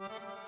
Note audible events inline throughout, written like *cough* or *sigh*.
I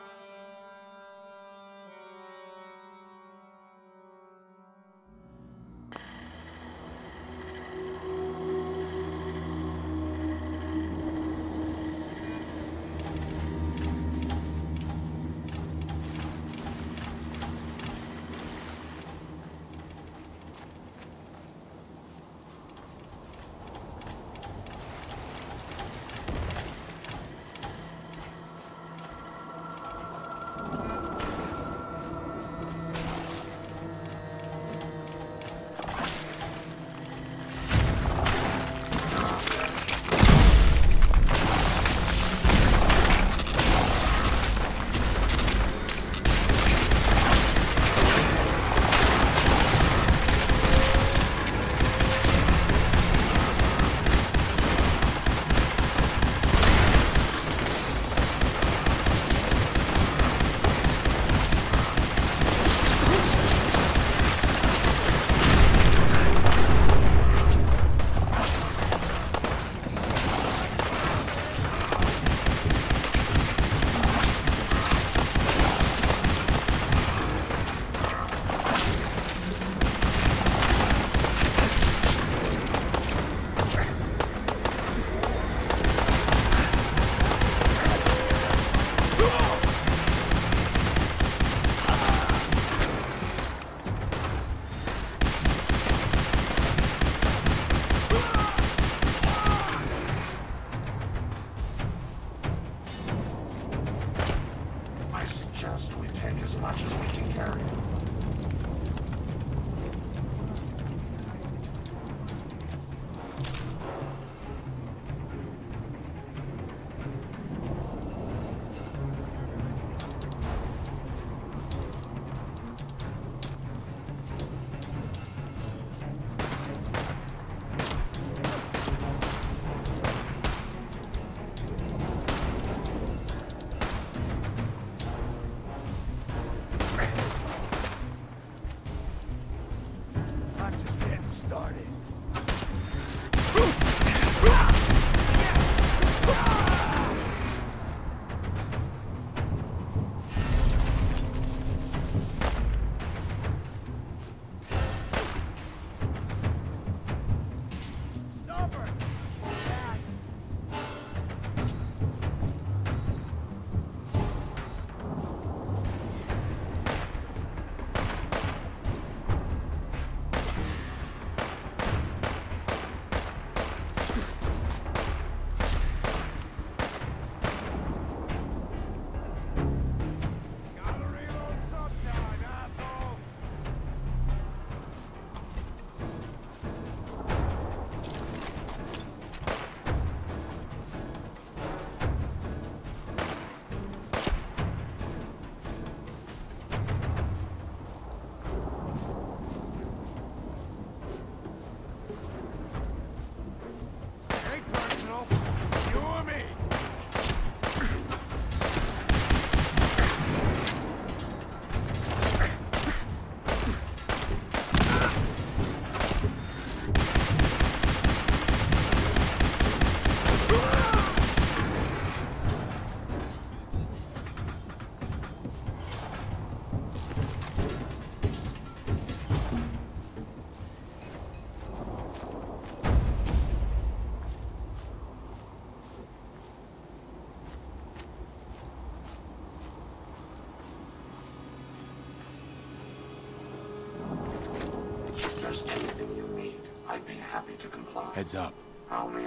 Heads up. Oh, How may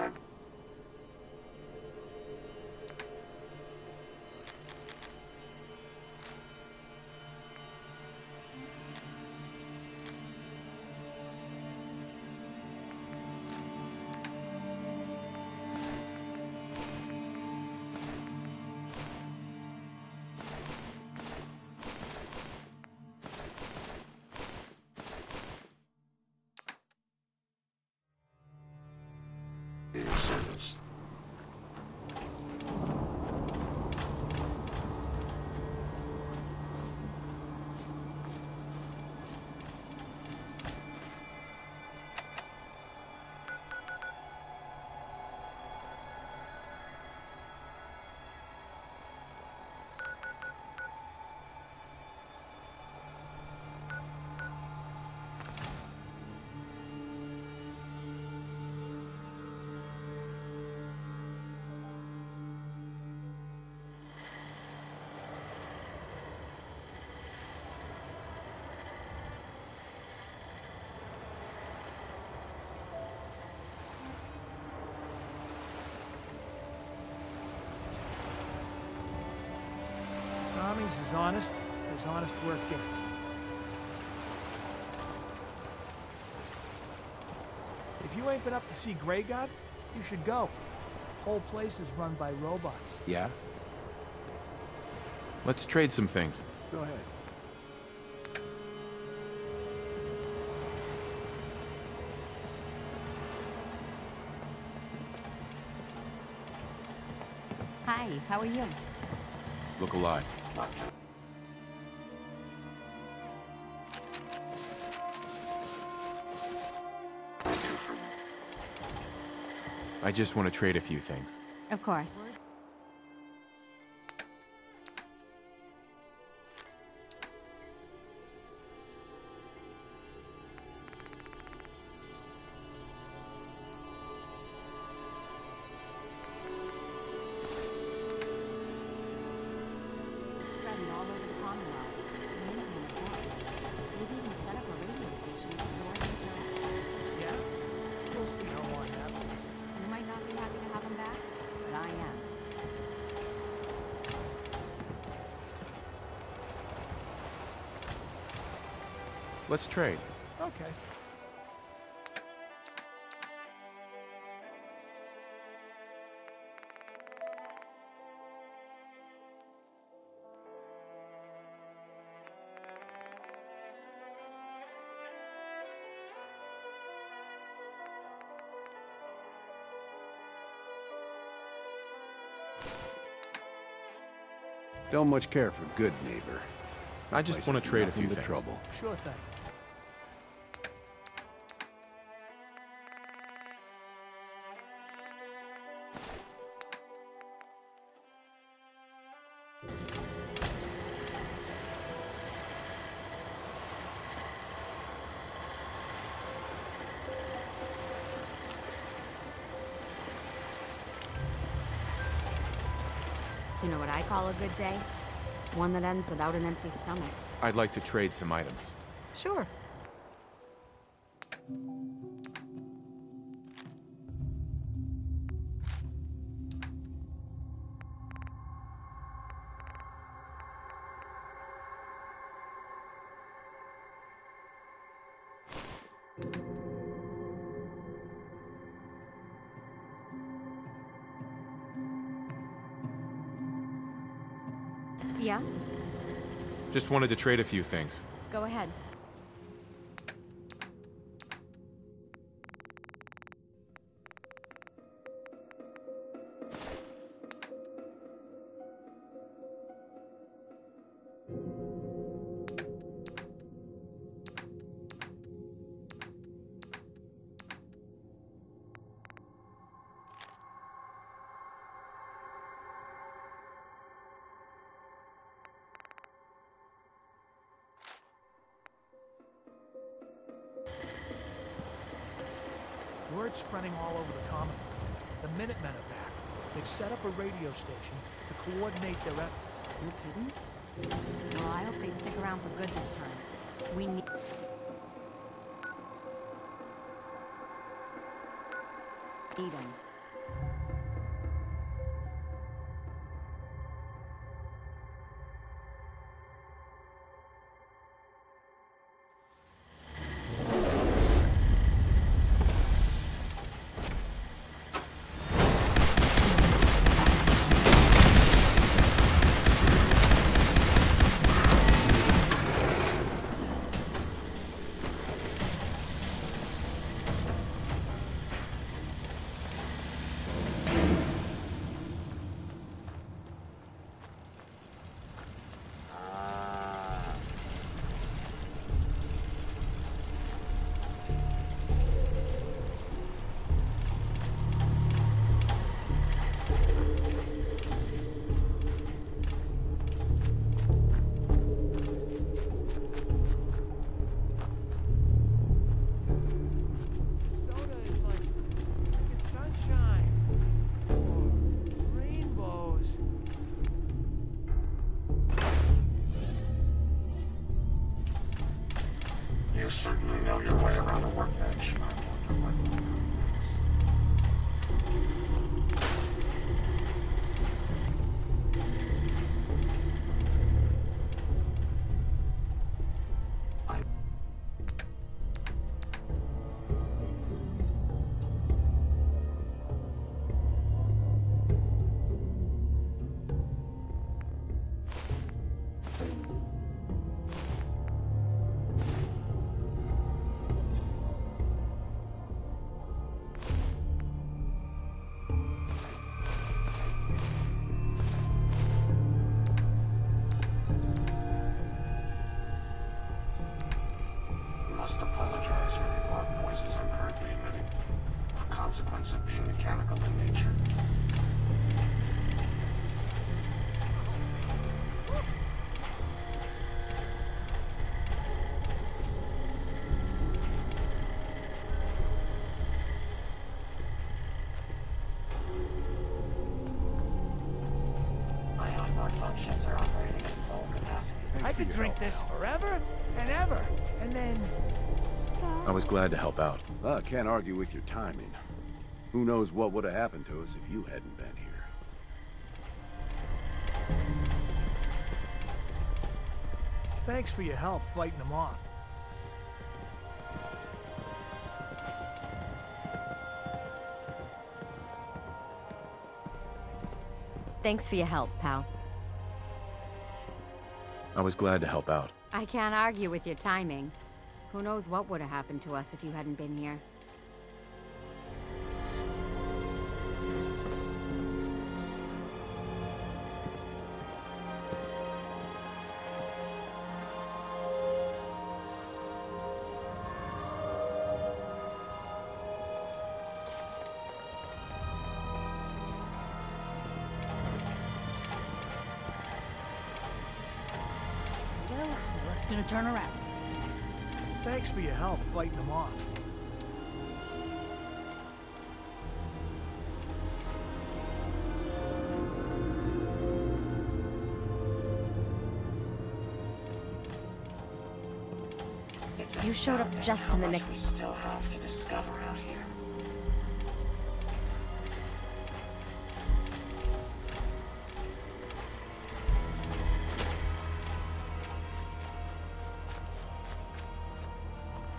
Cummings honest as honest work gets. If you ain't been up to see Graygarden, you should go. Whole place is run by robots. Yeah? Let's trade some things. Go ahead. Hi, how are you? Look alive. I just want to trade a few things. Of course. Trade. Okay. Don't much care for good neighbor. I just want to trade a nothing few but things. trouble. Sure thing. Know what I call a good day? One that ends without an empty stomach. I'd like to trade some items. Sure. Just wanted to trade a few things. Station to coordinate their efforts. You kidding? Well, I hope they stick around for good this time. We need... Need 'em. Could drink this forever and ever, and then I was glad to help out. I can't argue with your timing. Who knows what would have happened to us if you hadn't been here. thanks for your help fighting them off. Thanks for your help, pal. I was glad to help out. I can't argue with your timing. Who knows what would have happened to us if you hadn't been here. Turn around. Thanks for your help fighting them off. You showed up just in the nick- we still have to discover out here.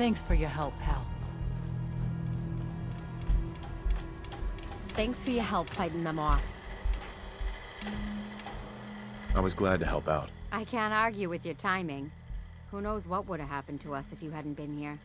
Thanks for your help, pal. Thanks for your help fighting them off. I was glad to help out. I can't argue with your timing. Who knows what would have happened to us if you hadn't been here.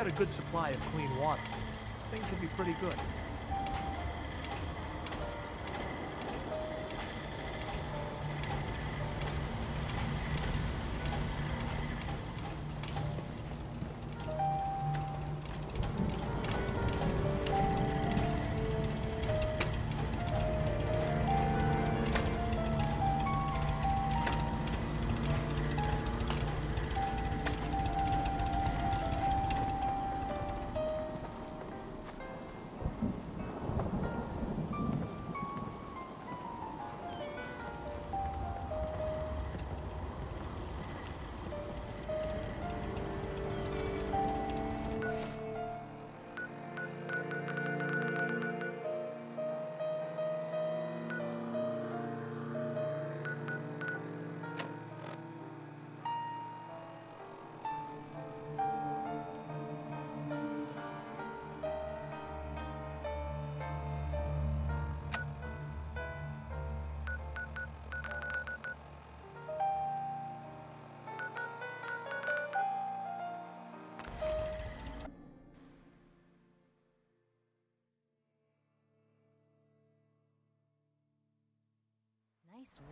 Had a good supply of clean water, things would be pretty good.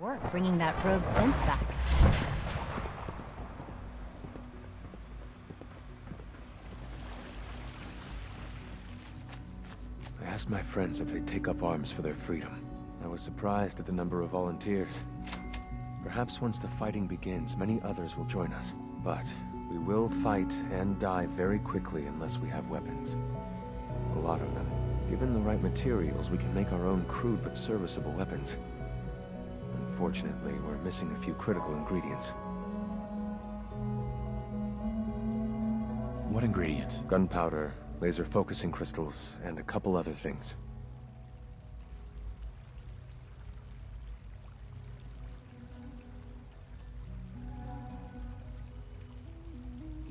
Work bringing that rogue synth back. I asked my friends if they'd take up arms for their freedom. I was surprised at the number of volunteers. Perhaps once the fighting begins, many others will join us. But we will fight and die very quickly unless we have weapons. A lot of them. Given the right materials, we can make our own crude but serviceable weapons. Unfortunately, we're missing a few critical ingredients. What ingredients? Gunpowder, laser focusing crystals, and a couple other things.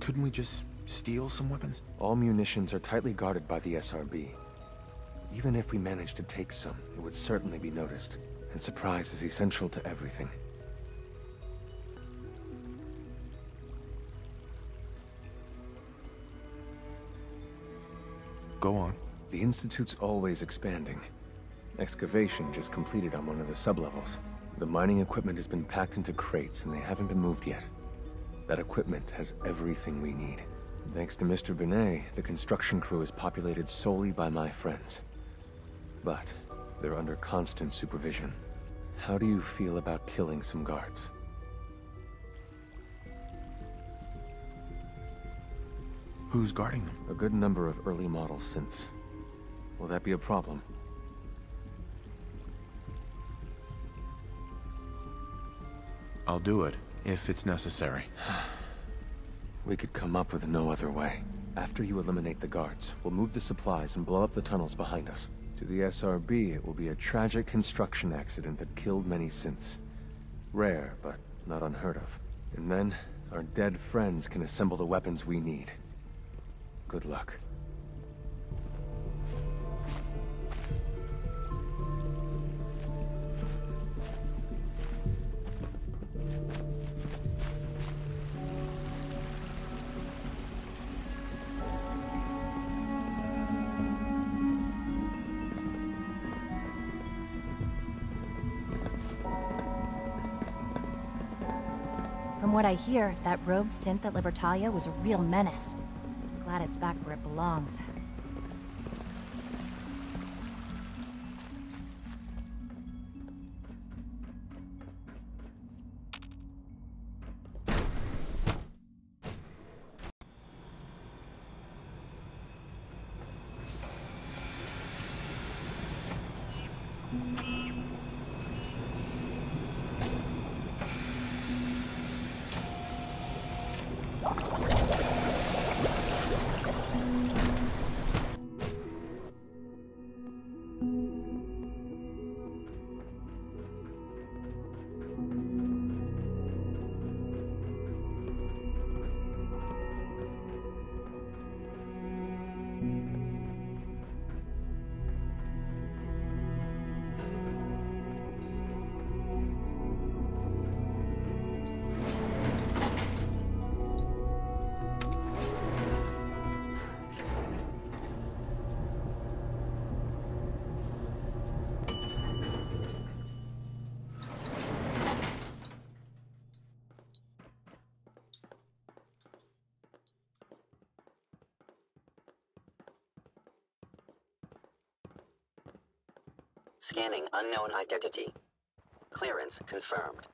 Couldn't we just steal some weapons? All munitions are tightly guarded by the SRB. Even if we managed to take some, it would certainly be noticed. And surprise is essential to everything. Go on. The Institute's always expanding. Excavation just completed on one of the sublevels. The mining equipment has been packed into crates and they haven't been moved yet. That equipment has everything we need. Thanks to Mr. Binet, the construction crew is populated solely by my friends. But they're under constant supervision. How do you feel about killing some guards? Who's guarding them? A good number of early model synths. Will that be a problem? I'll do it, if it's necessary. *sighs* We could come up with no other way. After you eliminate the guards, we'll move the supplies and blow up the tunnels behind us. To the SRB, it will be a tragic construction accident that killed many synths. Rare, but not unheard of. And then, our dead friends can assemble the weapons we need. Good luck. I hear, that rogue synth at Libertalia was a real menace. Glad it's back where it belongs. Scanning unknown identity. Clearance confirmed.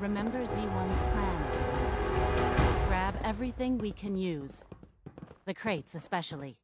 Remember Z1's plan. Grab everything we can use. The crates, especially.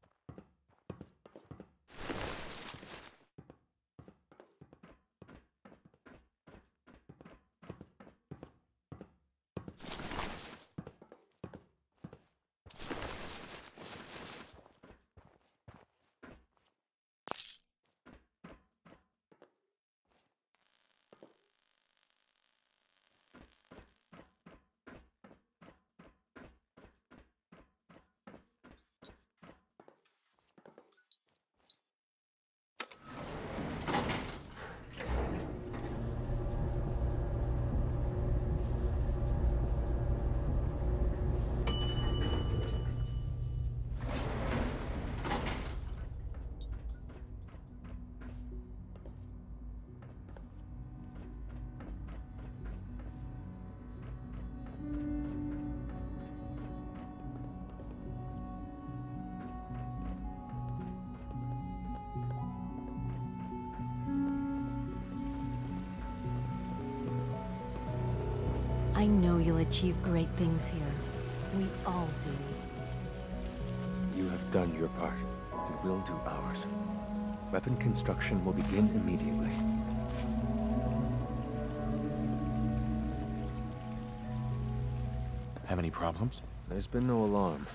You'll achieve great things here. We all do. You have done your part, and we'll do ours. Weapon construction will begin immediately. Have any problems? There's been no alarm.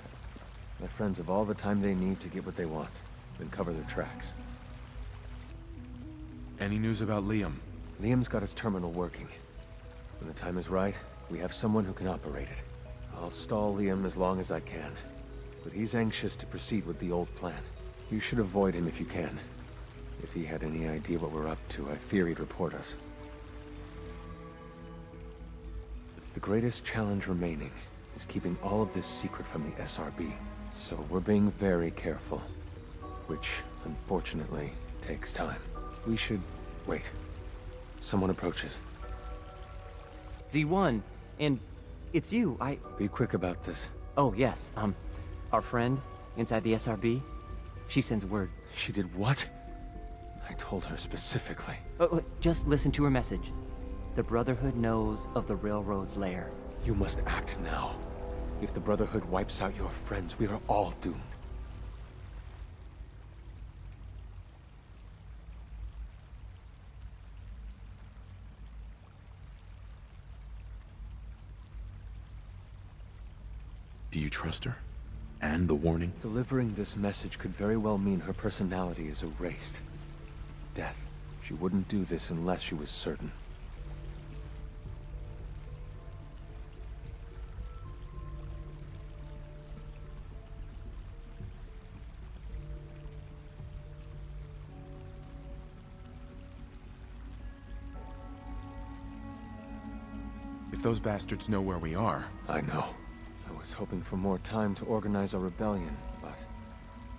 My friends have all the time they need to get what they want, then cover their tracks. Any news about Liam? Liam's got his terminal working. When the time is right, we have someone who can operate it. I'll stall Liam as long as I can. But he's anxious to proceed with the old plan. You should avoid him if you can. If he had any idea what we're up to, I fear he'd report us. The greatest challenge remaining is keeping all of this secret from the SRB. So we're being very careful. Which, unfortunately, takes time. We should... wait. Someone approaches. Z1, and it's you. I. Be quick about this. Oh, yes. Um, our friend inside the SRB, she sends word. She did what? I told her specifically. Oh, oh, just listen to her message. The Brotherhood knows of the Railroad's lair. You must act now. If the Brotherhood wipes out your friends, we are all doomed. Do you trust her? And the warning? Delivering this message could very well mean her personality is erased. Death. She wouldn't do this unless she was certain. If those bastards know where we are, I know. I was hoping for more time to organize a rebellion, but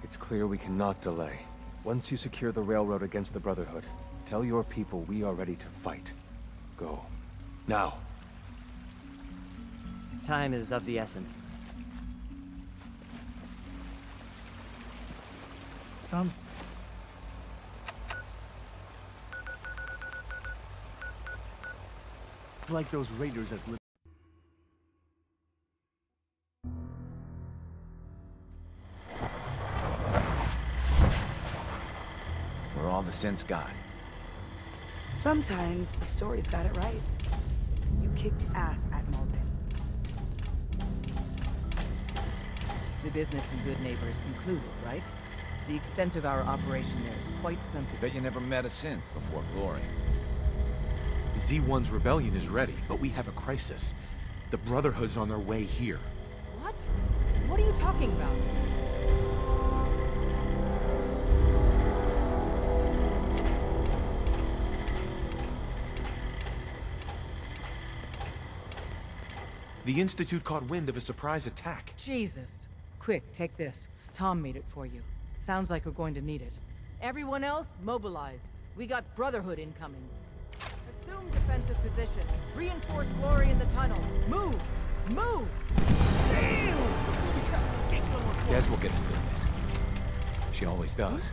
it's clear we cannot delay. Once you secure the railroad against the Brotherhood, tell your people we are ready to fight. Go. Now. Time is of the essence. Sounds like those raiders at Lib- all the synths got. Sometimes the story's got it right. You kicked ass at Malden. The business and Goodneighbor is concluded, right? The extent of our operation there is quite sensitive. Bet you never met a synth before Glory. Z1's rebellion is ready, but we have a crisis. The Brotherhood's on their way here. What? What are you talking about? The Institute caught wind of a surprise attack. Jesus. Quick, take this. Tom made it for you. Sounds like we're going to need it. Everyone else, mobilize. We got Brotherhood incoming. Assume defensive positions. Reinforce Glory in the tunnels. Move! Move! Des will get us through this. She always does.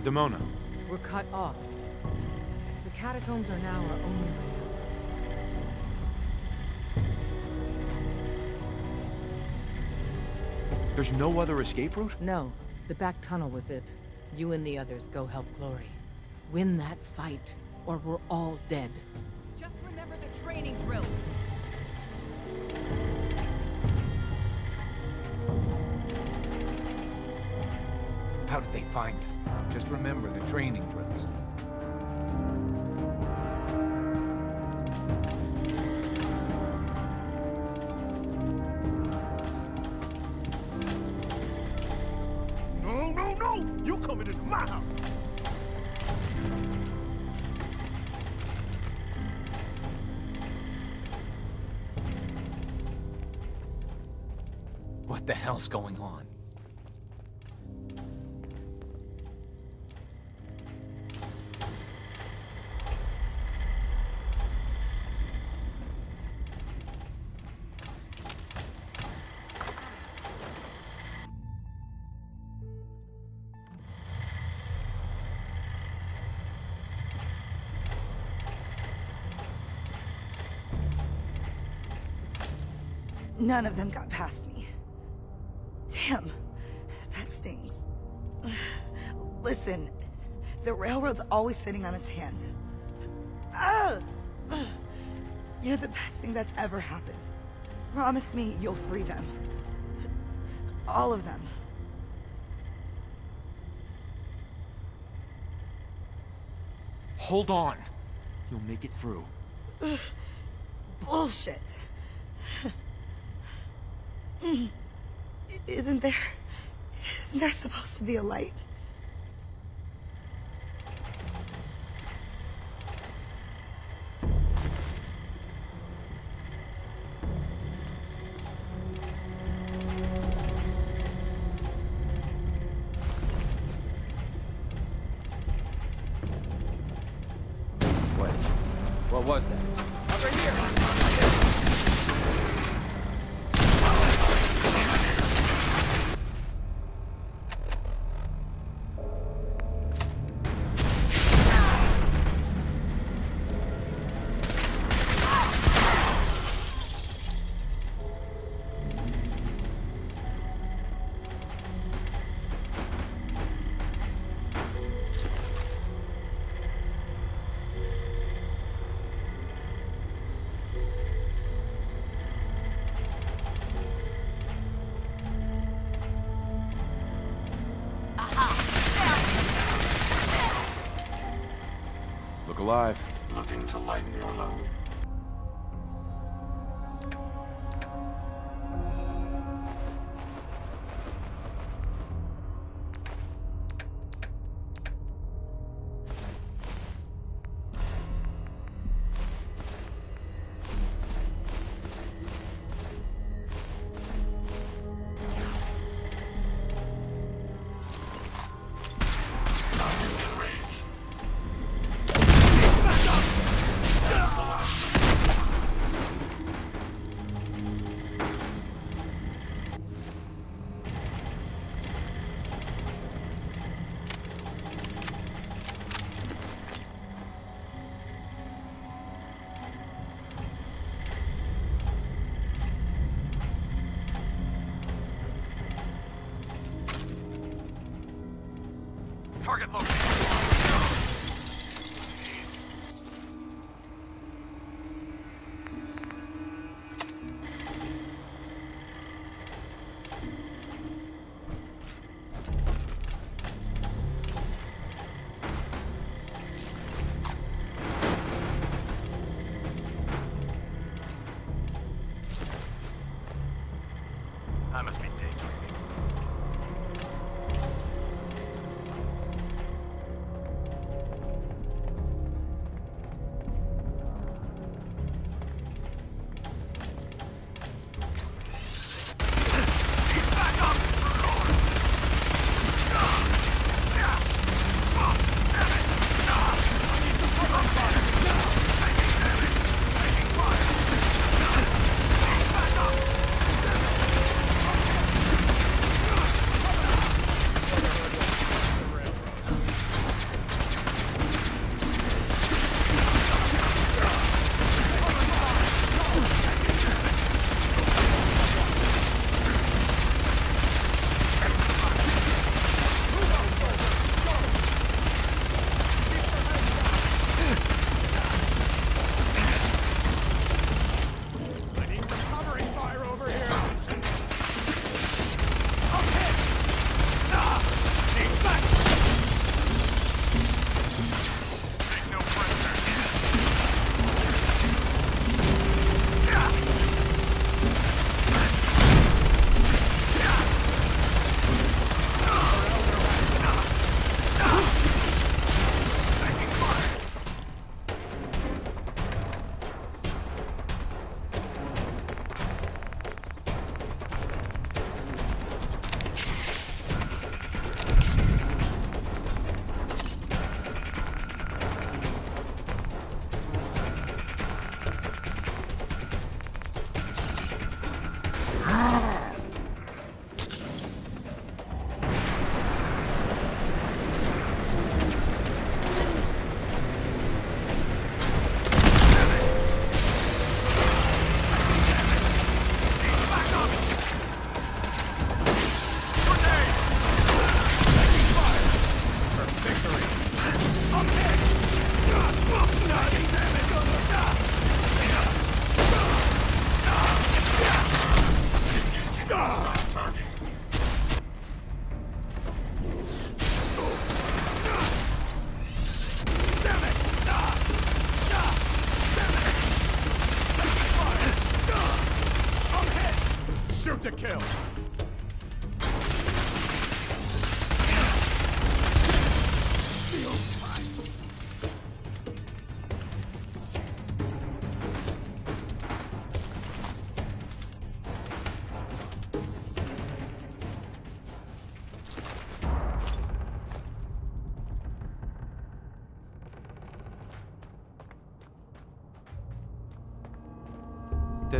Desdemona, We're cut off. The catacombs are now our only way out. there's no other escape route? No, the back tunnel was it. You and the others go help Glory. Win that fight, or we're all dead. Just remember the training drills. How did they find us? Just remember the training drills. No, no, no! You coming into my house! What the hell's going on? None of them got past me. Damn, that stings. Listen, the railroad's always sitting on its hands. Ah! You're the best thing that's ever happened. Promise me you'll free them. All of them. Hold on. You'll make it through. Bullshit. Isn't there... Isn't there supposed to be a light? Alive.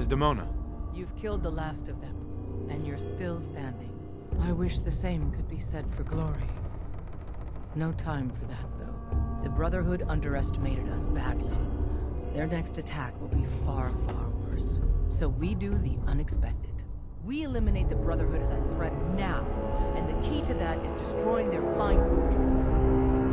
Desdemona. You've killed the last of them, and you're still standing. I wish the same could be said for Glory. No time for that, though. The Brotherhood underestimated us badly. Their next attack will be far, far worse. So we do the unexpected. We eliminate the Brotherhood as a threat now, and the key to that is destroying their flying fortress,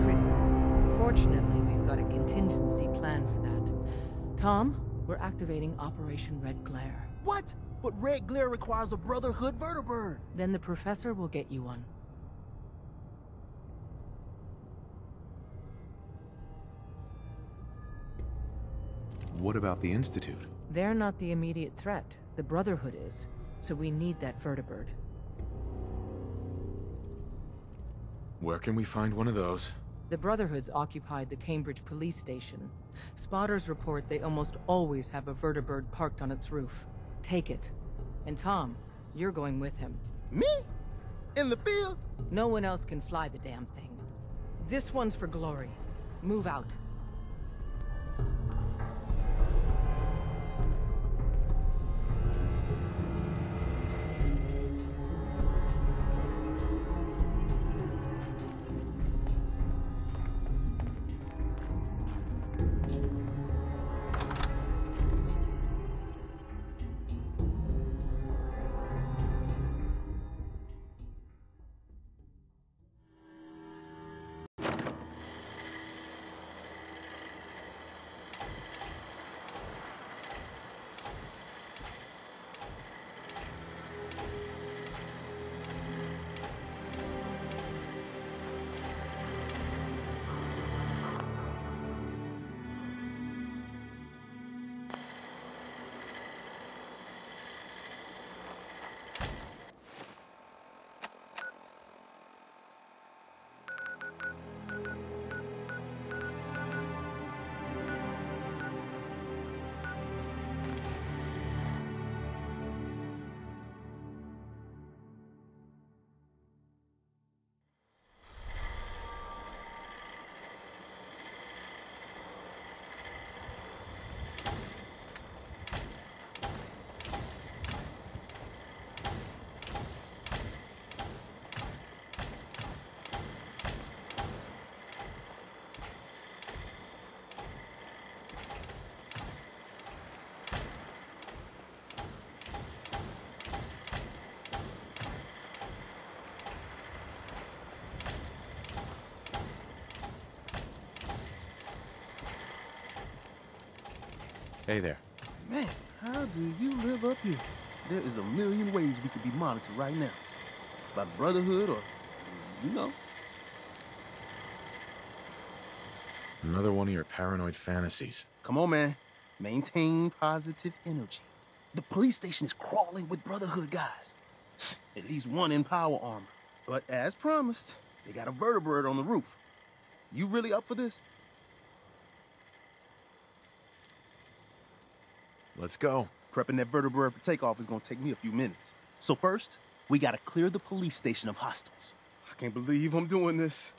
the. Fortunately, we've got a contingency plan for that. Tom, we're activating Operation Red Glare. What? But Red Glare requires a Brotherhood vertibird. Then the Professor will get you one. What about the Institute? They're not the immediate threat. The Brotherhood is. So we need that vertibird. Where can we find one of those? The Brotherhood's occupied the Cambridge police station. Spotters report they almost always have a vertibird parked on its roof. Take it. And Tom, you're going with him. Me? In the field? No one else can fly the damn thing. This one's for glory. Move out. Hey there. Man, how do you live up here? There is a million ways we could be monitored right now. By the Brotherhood or, you know. Another one of your paranoid fantasies. Come on, man. Maintain positive energy. The police station is crawling with Brotherhood guys. At least one in power armor. But as promised, they got a vertibird on the roof. You really up for this? Let's go. Prepping that vertibird for takeoff is gonna take me a few minutes. So first, we gotta clear the police station of hostiles. I can't believe I'm doing this.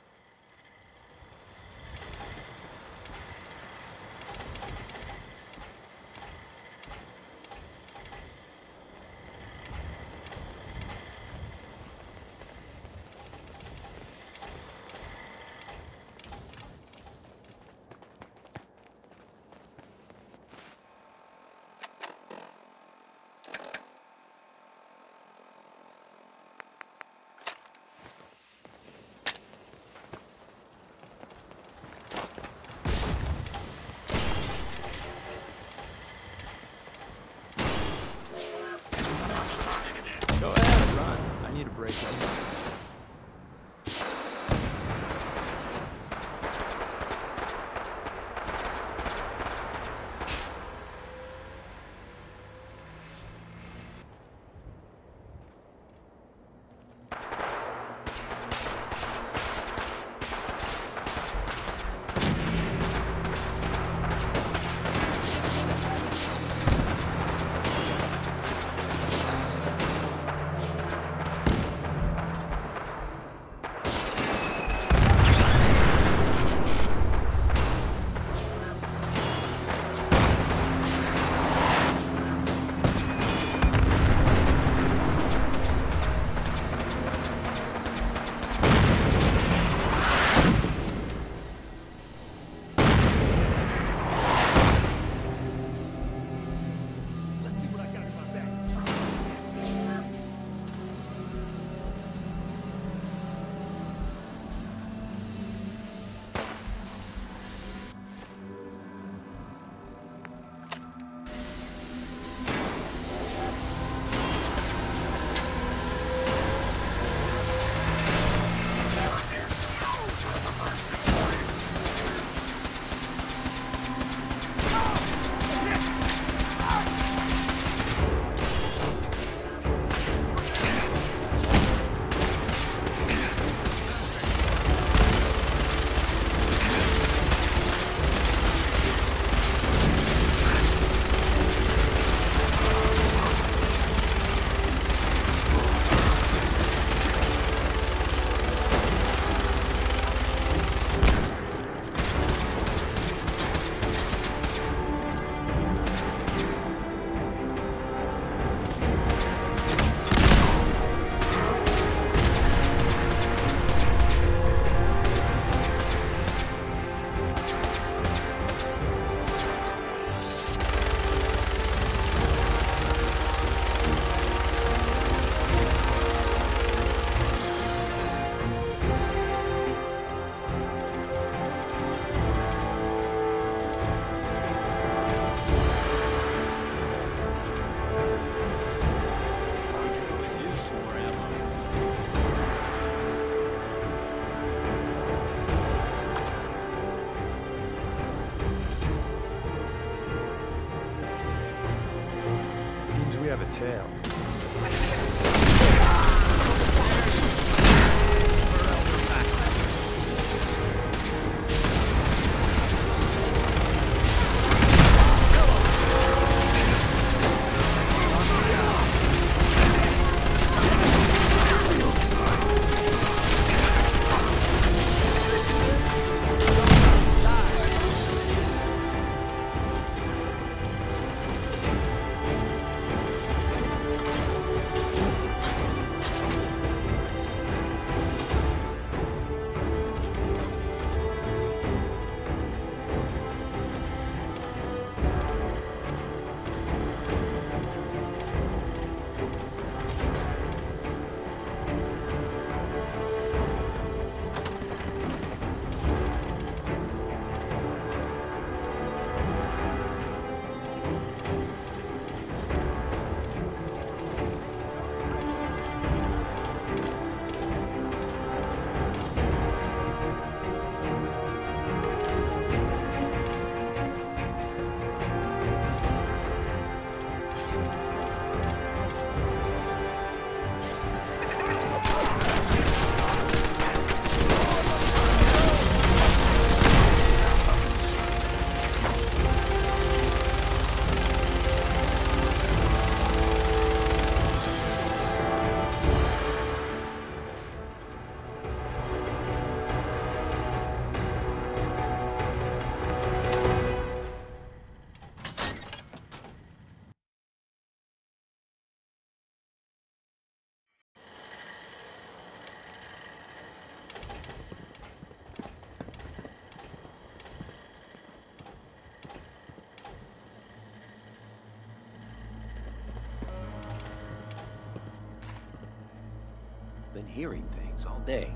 Hearing things all day.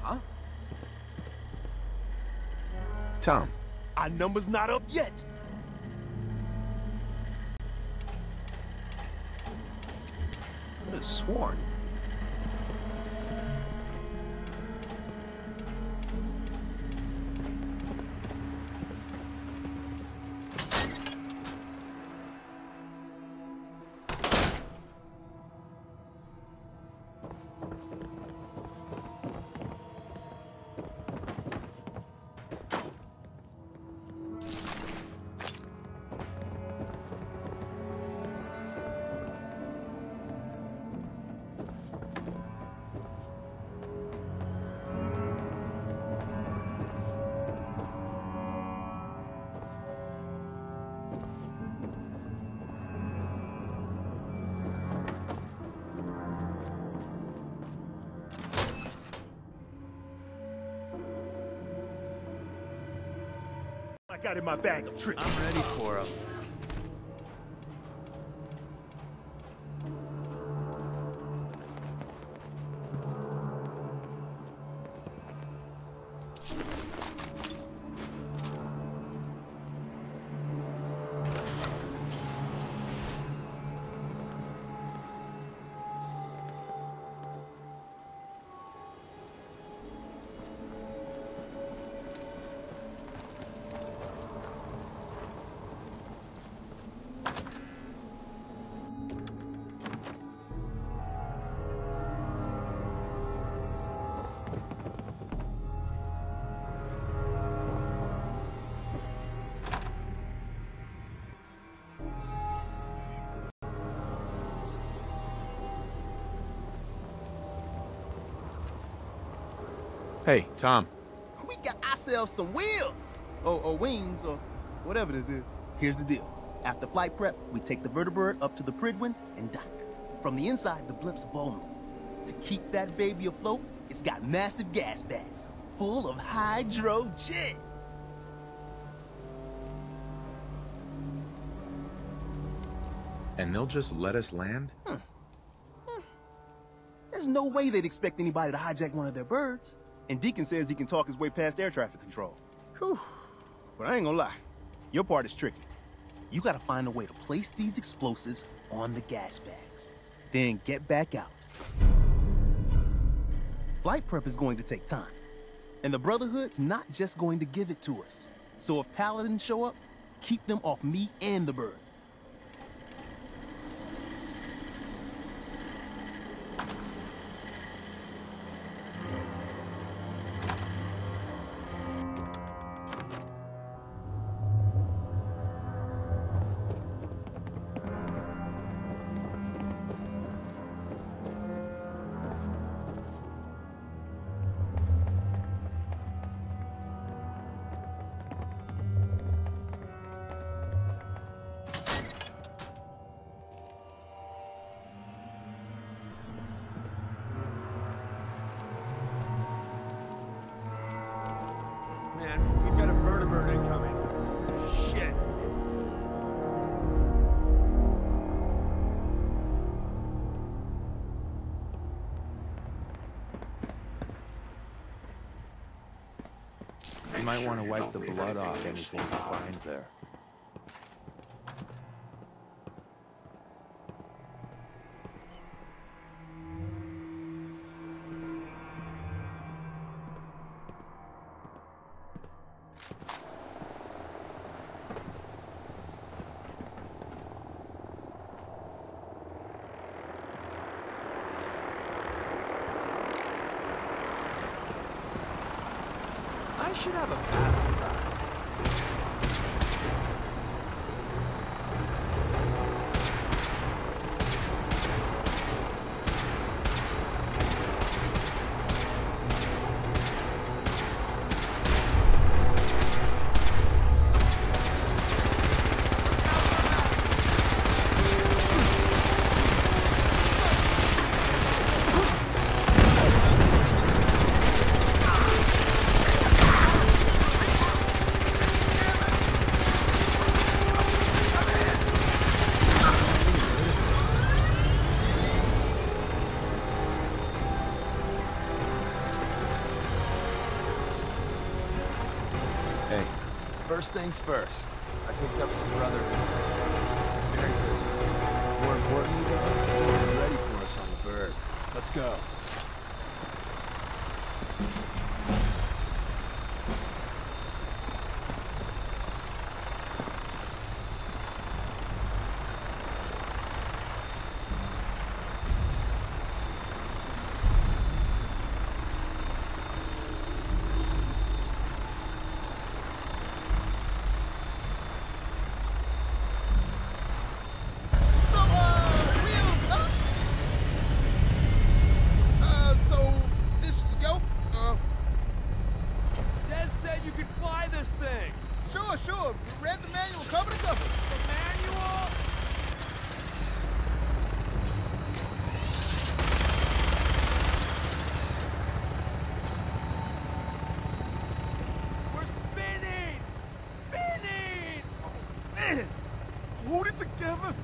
Huh? Tom. Our number's not up yet. I would have sworn. Got in my bag of tricks. I'm ready for him. Tom. We got ourselves some wheels. Or, or wings, or whatever this is. Here's the deal. After flight prep, we take the vertibird up to the Prydwen and dock. From the inside, the blimp's vulnerable. To keep that baby afloat, it's got massive gas bags full of hydrogen. And they'll just let us land? Hmm. Hmm. There's no way they'd expect anybody to hijack one of their birds. And Deacon says he can talk his way past air traffic control. Whew. But I ain't gonna lie, your part is tricky. You gotta find a way to place these explosives on the gas bags. then get back out. Flight prep is going to take time, and the Brotherhood's not just going to give it to us. So if Paladins show up, keep them off me and the bird. Might want to wipe the blood off anything you find there. First things first. I picked up some brotherhood. Merry Christmas. More importantly, though, Jordan's ready for us on the bird. Let's go. So, uh, real, uh, uh, so this yoke, uh, Des said you could fly this thing. sure, sure. Read the manual cover to cover. The manual? We're spinning! Spinning! Man, hold it together.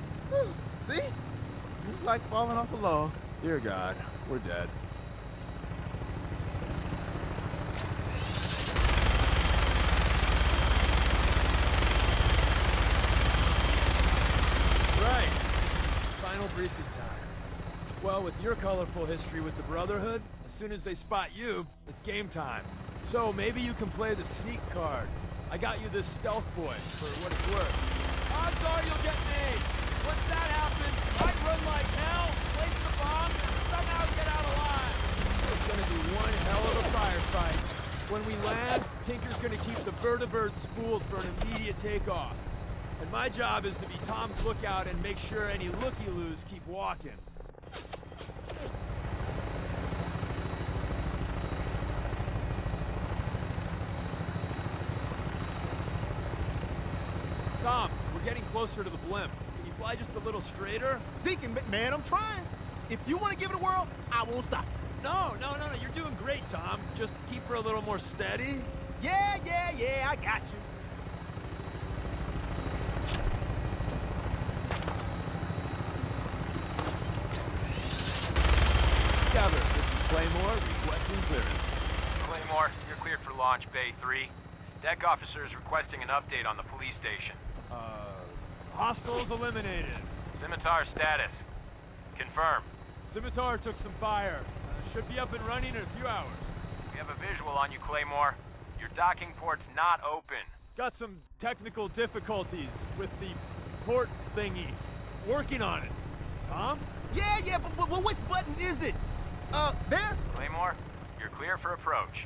See? Just like falling off a log. Dear God, we're dead. Right. Final briefing time. Well, with your colorful history with the Brotherhood, as soon as they spot you, it's game time. So maybe you can play the sneak card. I got you this stealth boy, for what it's worth. Odds are you'll get me. Once that happens, I'd run like hell, place the bomb, and somehow get out alive. It's gonna be one hell of a firefight. When we land, Tinker's gonna keep the vertibird spooled for an immediate takeoff. And my job is to be Tom's lookout and make sure any looky-loos keep walking. Tom, we're getting closer to the blimp. Can you fly just a little straighter? Deacon, man, I'm trying. If you want to give it a whirl, I won't stop. No, no, no, no. You're doing great, Tom. Just keep her a little more steady. Yeah, yeah, yeah, I got you. Gather, this is Claymore requesting clearance. Claymore, you're cleared for launch Bay 3. Deck officer is requesting an update on the police station. Uh, hostiles eliminated. Scimitar status. Confirm. Scimitar took some fire. Uh, should be up and running in a few hours. We have a visual on you, Claymore. Your docking port's not open. Got some technical difficulties with the port thingy. Working on it. Tom? Yeah, yeah, but, but, but which button is it? Uh, there? Claymore, you're clear for approach.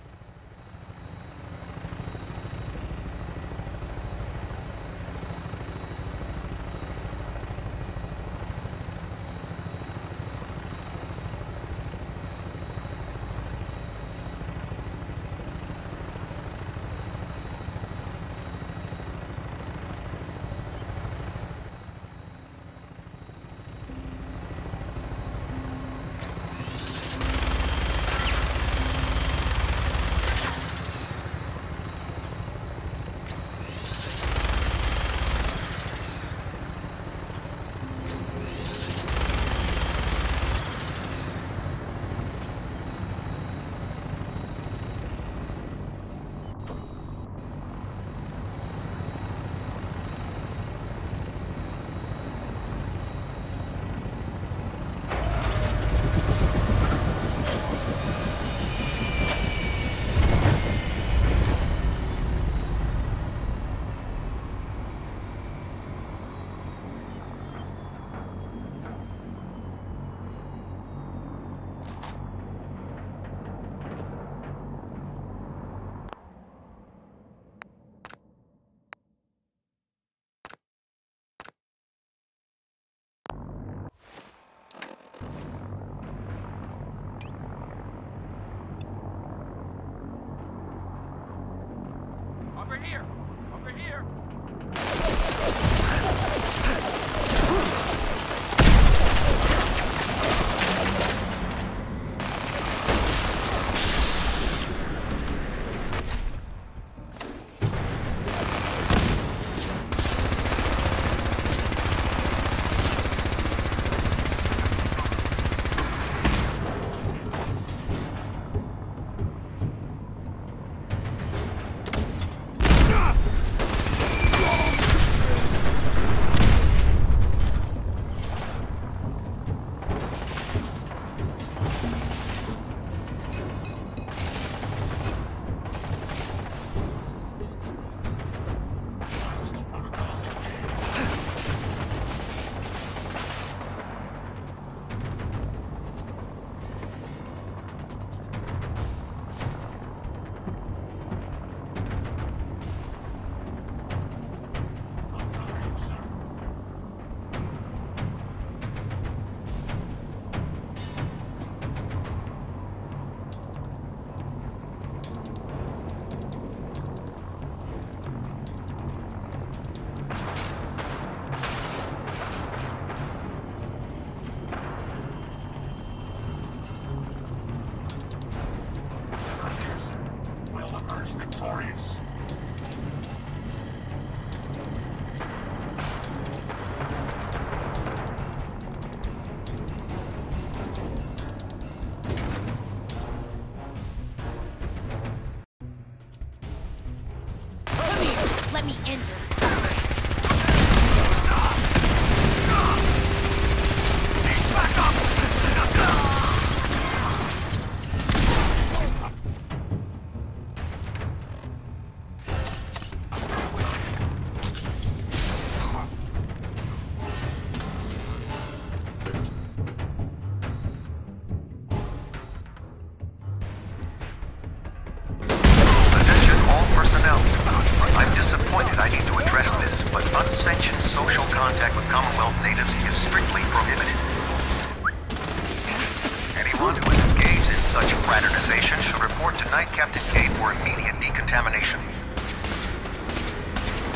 Knight Captain K for immediate decontamination.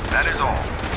That is all.